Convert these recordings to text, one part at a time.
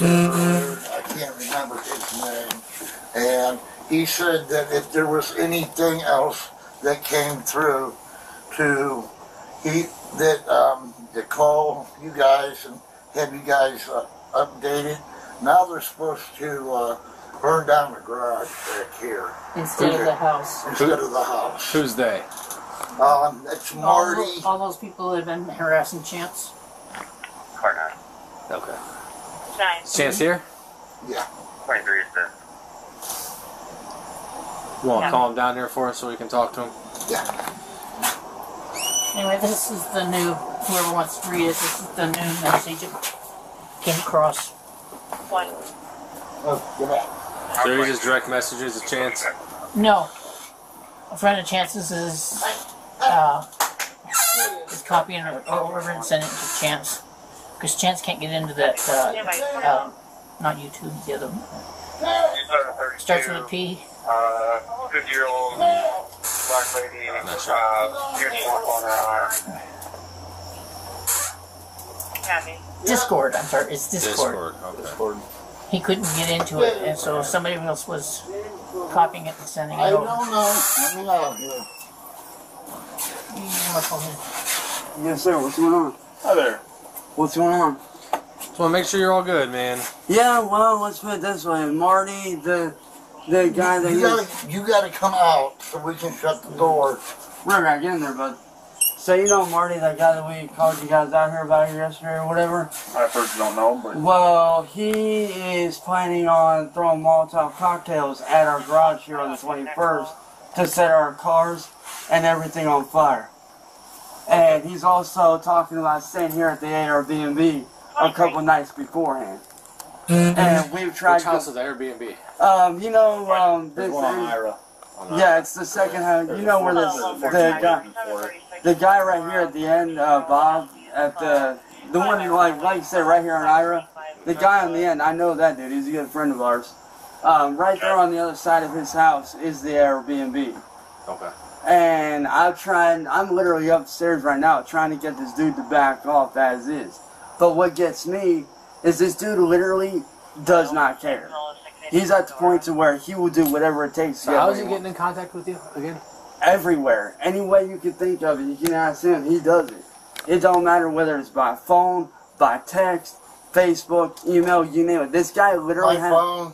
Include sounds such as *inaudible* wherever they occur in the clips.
I can't remember his name. And he said that if there was anything else that came through to he that um, to call you guys and have you guys uh, updated. Now they're supposed to uh, burn down the garage back here Instead of the house. instead of the house. Who's they? Um, it's All, Marty. tho- all those people that have been harassing Chance. Car 9. Okay. Nine. Chance here? Yeah. 23 is there. You want to Yeah. call him down here for us so we can talk to him? Yeah. Anyway, this is the new, whoever wants to read it, this is the new message that came across. One. Oh, get out. So he just direct messages to Chance? No. A friend of Chance's is, uh, is copying it over and sending it to Chance. Because Chance can't get into that, uh, uh, not YouTube, the other one. Starts with a P. Uh, 50 year old black lady, uh, uniform on her arm. Discord, I'm sorry, it's Discord. Okay. He couldn't get into it, and so somebody else was copying it and sending it I over. don't know. Let me out here. You must have- Yes, sir. What's going on? Hi there. What's going on? Just want to make sure you're all good, man. Yeah, well, let's put it this way. Marty, the the guy that You he gotta, you gotta come out so we can shut the door. right back in there, but so you know Marty, that guy that we called you guys out here about here yesterday or whatever. I first don't know, but Well, he is planning on throwing Molotov cocktails at our garage here on the 21st to set our cars and everything on fire. And he's also talking about staying here at the Airbnb a couple nights beforehand. And we've tried Which house to, is the Airbnb? um, you know, um, this, Ira. yeah, it's the second house. You know where this, the guy, the guy right here at the end, uh, Bob, at the, the one, like, like you said, right here on Ira. The guy on the end, I know that dude. He's a good friend of ours. Um, right there on the other side of his house is the Airbnb. Okay. And I'm trying, I'm literally upstairs right now trying to get this dude to back off as is. But what gets me is this dude literally does not care. He's at the point to where he will do whatever it takes to So get how he he getting in contact with you again? everywhere. Any way you can think of it, you can ask him. He does it. It don't matter whether it's by phone, by text, Facebook, email, you name it. This guy My literally has phone,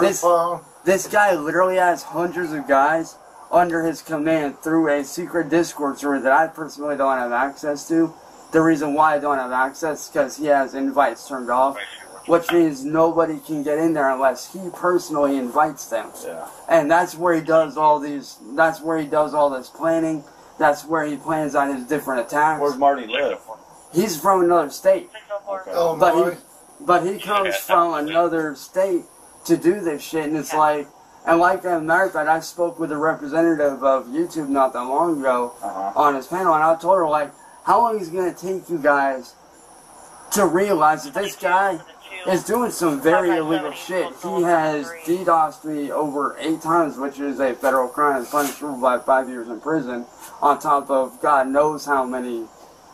This- phone. this guy literally has hundreds of guys under his command through a secret Discord server that I personally don't have access to. The reason why I don't have access is because he has invites turned off, which means nobody can get in there unless he personally invites them. Yeah. And that's where he does all these. That's where he does all this planning. That's where he plans on his different attacks. Where's Marty live? He's from another state, Oh, but he, oh, but he comes *laughs* from another state to do this shit, and it's like, and like as a matter of fact, I spoke with a representative of YouTube not that long ago Uh-huh. on his panel, and I told her like, how long is it gonna take you guys to realize that this guy is doing some very illegal shit. He has DDoSed me over eight times, which is a federal crime punishable by five years in prison, on top of God knows how many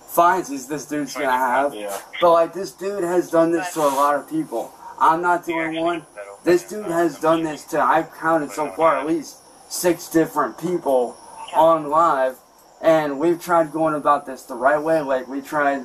fines he's, this dude's gonna have. Yeah. But like this dude has done this to a lot of people. I'm not the only one. This dude has done this to I've counted so far at least six different people on live and we've tried going about this the right way. Like we tried,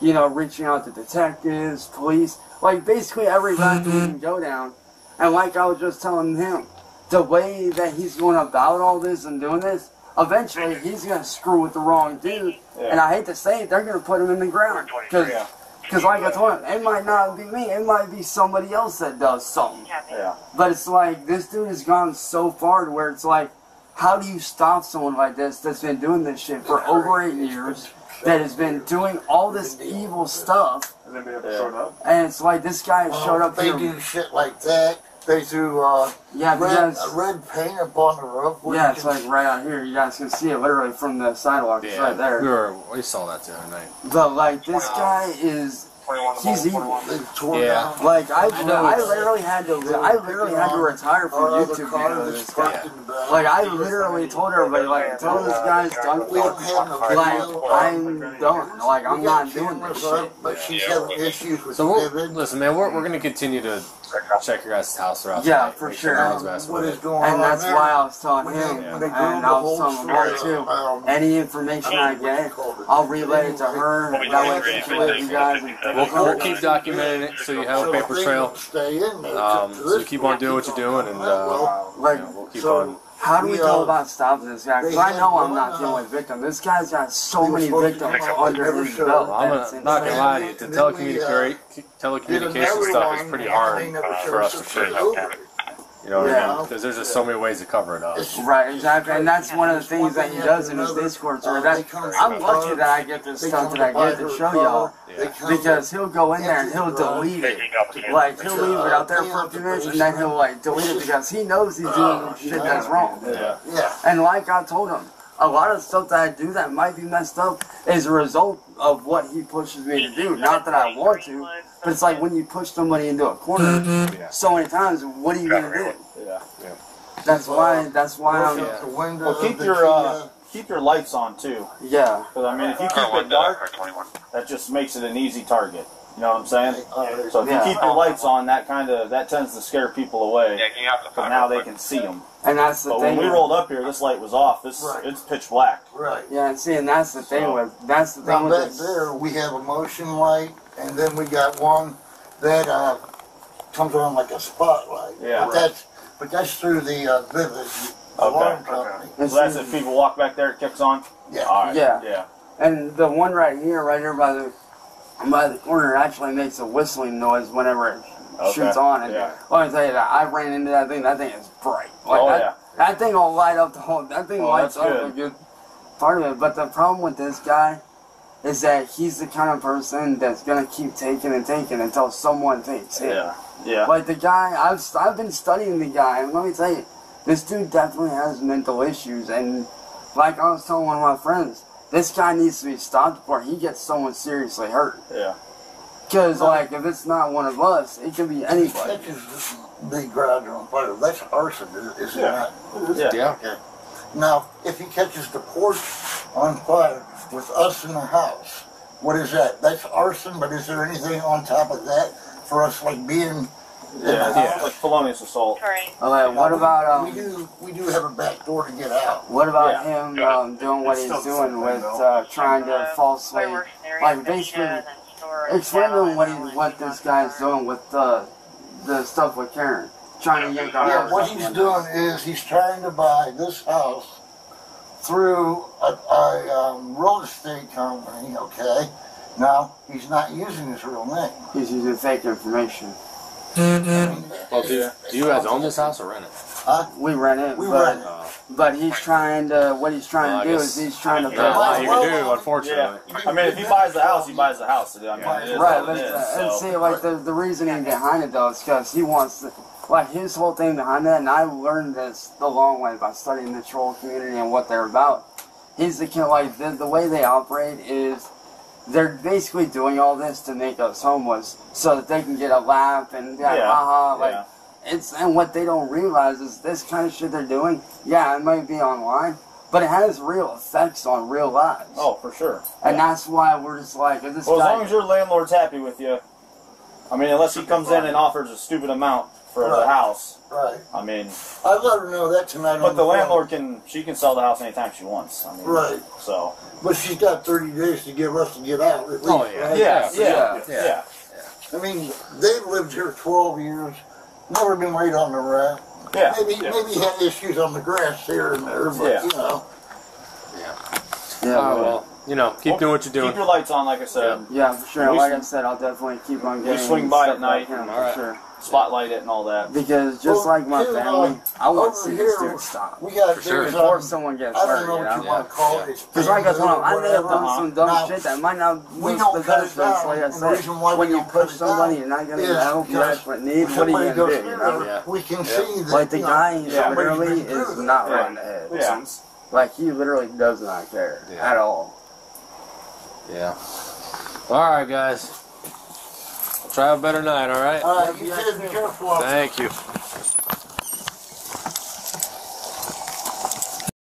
you know, reaching out to detectives, police, like basically every route we can go down. And like I was just telling him, the way that he's going about all this and doing this, eventually he's gonna screw with the wrong dude. And I hate to say it, they're gonna put him in the ground. Cause, Yeah. 'Cause like I told him, it might not be me, it might be somebody else that does something. Yeah. But it's like this dude has gone so far to where it's like, how do you stop someone like this that's been doing this shit for over eight years, that has been doing all this evil stuff, Has anybody ever showed up? and it's like this guy Well, showed up oh, They here. do shit like that. They do uh, Yeah, red, because red paint up on the roof. yeah, it's can- like right out here. You guys can see it literally from the sidewalk. It's right there. We were we saw that the other night. But like this guy is he's evil. They Yeah. down Like I, I know I literally had to, I literally had to retire from our YouTube car because of this guy. parked in the back. Like I literally told everybody, like until this guy's done, We don't have like. I'm done. Like I'm not doing this shit. But she's having issues with So we'll, listen, man. We're, we're gonna continue to check your guys' house around. Yeah, night, for make sure. everyone's messing What with is it. going on And that's there. why I was telling When him, they- when they and grew I the was whole telling her story, too. um, Any information I get, I'll relay it to her. That way she can let you guys. We'll, we'll keep documenting it so you have a so paper they trail. Stay in there. Um, so you keep on doing what you're doing, and uh, Like, you know, we'll keep so- on. How do we we, go about stopping this guy? Because I know I'm not one, the only victim. This guy's got so many victims pick under every his show. belt. I'm gonna, not gonna lie to you. The Then we, uh, telecommunica- telecommunication stuff is pretty hard uh, for us to figure. the over. You know what I Yeah. mean? Because there's just so many ways to cover it up. Right, exactly, and that's one of the things that he does in his discords. Or that I'm lucky that I get this stuff that I get to show car, y'all because he'll go in there and he'll empty the garage. delete it. Like he'll leave it out there for a few minutes and then he'll like delete it because he knows he's doing shit that's wrong. Yeah. Yeah. And like I told him, a lot of stuff that I do that might be messed up is a result of what he pushes me to do. Not that I want to, but it's like when you push somebody into a corner Yeah. so many times, what are you gonna do? Yeah. That's why. That's why I'm. up the window Well, keep your uh, keep your lights on too, Yeah. because I mean, if you keep it dark, that just makes it an easy target. You know what I'm saying? Alright. So if Yeah. you keep your lights on, that kind of that tends to scare people away. Yeah, you have the Because now they can see them. And that's the But thing. when we rolled up here, this light was off. This Right. it's pitch black. Right. Yeah, and see, and that's the thing So- with that's the Now thing with back this. there, we have a motion light, and then we got one that uh, comes on like a spotlight. Yeah. But that's but that's through the uh, Vivint alarm Okay, company. And So that's if people walk back there, it kicks on. Yeah. All right. Yeah. Yeah. And the one right here, right here by the by the corner, actually makes a whistling noise whenever it Okay. shoots on. And Yeah. let me tell you that I ran into that thing. That thing is bright. Like Oh that, yeah. that thing will light up the whole. That thing Oh, lights up a good part of it. But the problem with this guy is that he's the kind of person that's gonna keep taking and taking until someone takes him. Yeah. Yeah. Like the guy, I've I've been studying the guy, and let me tell you, this dude definitely has mental issues. And like I was telling one of my friends, this guy needs to be stopped before he gets someone seriously hurt. Yeah. Because like if it's not one of us, it could be anybody. Catches this big garage on fire. That's arson, is, is it Yeah. not? Yeah. Yeah. Okay. Now, if he catches the porch on fire with us in the house, what is that? That's arson, but is there anything on top of that for us, like being in the Yeah. Like felonious assault. Sorry. Okay, what about we um, do we do have a back door to get out. what about Yeah. him um, doing what he's doing with uh, trying to falsely? like, basically, Explain to him what he, what this guy's doing with the the stuff with Karen, trying to yank our Yeah, house what up he's and doing is he's trying to buy this house through a, a um, real estate company. Okay, now he's not using his real name. He's using fake information. I mean, Well, do, do you guys own this house or rent it? We rent it, We but rent it. But he's trying to what he's trying Well, I to do guess- is he's trying to not build. a lot you can do, well, unfortunately. Yeah. I mean, if he buys the house, he buys the house. I mean, it is Right, what but it is. uh, and so. see, like the the reasoning behind it though is because he wants to, like his whole thing behind that, and I learned this the long way by studying the troll community and what they're about. He's the kind like the, the way they operate is they're basically doing all this to make us homeless so that they can get a laugh and yeah, Yeah, haha, like yeah. it's and what they don't realize is this kind of shit they're doing. Yeah, it might be online, but it has real effects on real lives. Oh, for sure. And that's why we're just like, this Well, as long as your landlord's happy with you, I mean, unless he comes in and offers a stupid amount for the Right. house, right. I mean, I'd let her know that tonight. but on the phone. landlord can, she can sell the house anytime she wants. I mean, Right. So, But she's got 30 days to give us to get out. At least, Oh, yeah. right? yeah, for yeah, yeah, Yeah. yeah, I mean, they've lived here 12 years, never been laid on the rack. yeah. Maybe maybe had issues on the grass here and there, but Yeah. you know. yeah, Oh, but- well, you know, keep doing what you're doing. Keep your lights on, like I said. Yeah, for sure. We Like I said, I'll definitely keep on getting. swing by at night. like him, Alright. for sure. Spotlight it and all that. Because just Well, like my too, family, uh, I want to see this here, dude stop We got For sure. there's, before um, someone gets I don't hurt. know You what you know. want to call Yeah. it. Because like I told him, I may have done some dumb Now, shit that might not we don't the cut it benefits. Like I and the said, reason why when you push somebody, down you're not gonna help because desperate need. What are you goes going to do? You know? We can see that. Like the guy literally is not that. right in the head. Yeah. Like he literally does not care at all. Yeah. All right, guys. Try a better night, all right? All right, you guys be careful. Thank you.